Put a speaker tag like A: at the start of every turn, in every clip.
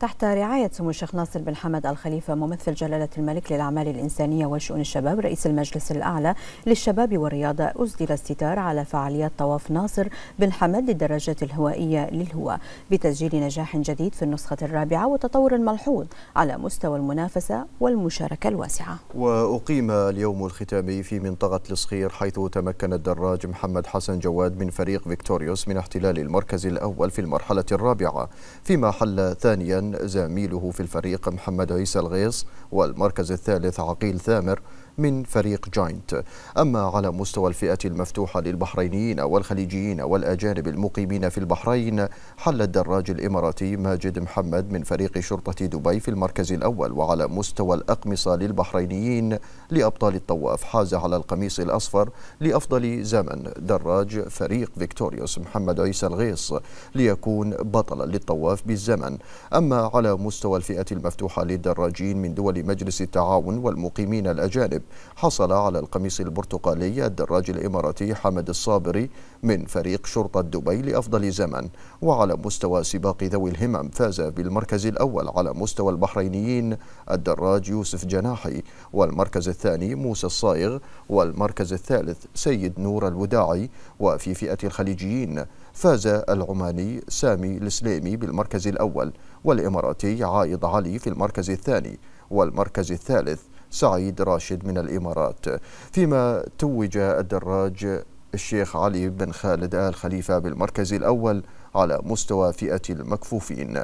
A: تحت رعاية سمو الشيخ ناصر بن حمد الخليفة ممثل جلالة الملك للأعمال الإنسانية وشؤون الشباب رئيس المجلس الأعلى للشباب والرياضة أسدل الستار على فعاليات طواف ناصر بن حمد للدراجات الهوائية للهواء بتسجيل نجاح جديد في النسخة الرابعة وتطور ملحوظ على مستوى المنافسة والمشاركة الواسعة.
B: وأقيم اليوم الختامي في منطقة الصخير حيث تمكن الدراج محمد حسن جواد من فريق فيكتوريوس من احتلال المركز الأول في المرحلة الرابعة فيما حل ثانيا زميله في الفريق محمد عيسى الغيص والمركز الثالث عقيل ثامر. من فريق جاينت. أما على مستوى الفئة المفتوحة للبحرينيين والخليجيين والأجانب المقيمين في البحرين حل الدراج الإماراتي ماجد محمد من فريق شرطة دبي في المركز الأول وعلى مستوى الأقمصة للبحرينيين لأبطال الطواف حاز على القميص الأصفر لأفضل زمن. دراج فريق فيكتوريوس محمد عيسى الغيص ليكون بطلا للطواف بالزمن. أما على مستوى الفئة المفتوحة للدراجين من دول مجلس التعاون والمقيمين الأجانب حصل على القميص البرتقالي الدراج الإماراتي حمد الصابري من فريق شرطة دبي لأفضل زمن وعلى مستوى سباق ذوي الهمم فاز بالمركز الأول على مستوى البحرينيين الدراج يوسف جناحي والمركز الثاني موسى الصايغ والمركز الثالث سيد نور الوداعي وفي فئة الخليجيين فاز العماني سامي السليمي بالمركز الأول والإماراتي عايض علي في المركز الثاني والمركز الثالث سعيد راشد من الإمارات. فيما توج الدراج الشيخ علي بن خالد آل خليفة بالمركز الأول على مستوى فئة المكفوفين.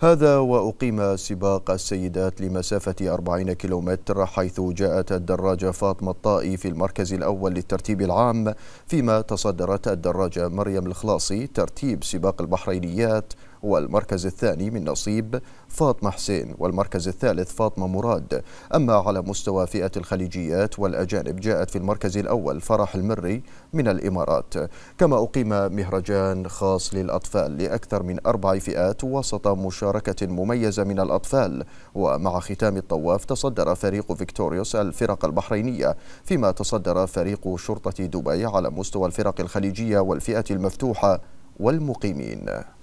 B: هذا وأقيم سباق السيدات لمسافة 40 كيلومتر حيث جاءت الدراجة فاطمة الطائي في المركز الأول للترتيب العام فيما تصدرت الدراجة مريم الخلاصي ترتيب سباق البحرينيات والمركز الثاني من نصيب فاطمة حسين والمركز الثالث فاطمة مراد. أما على مستوى فئة الخليجيات والأجانب جاءت في المركز الأول فرح المري من الإمارات. كما أقيم مهرجان خاص للأطفال لأكثر من أربع فئات وسط مشاركة مميزة من الأطفال. ومع ختام الطواف تصدر فريق فيكتوريوس الفرق البحرينية فيما تصدر فريق شرطة دبي على مستوى الفرق الخليجية والفئة المفتوحة والمقيمين.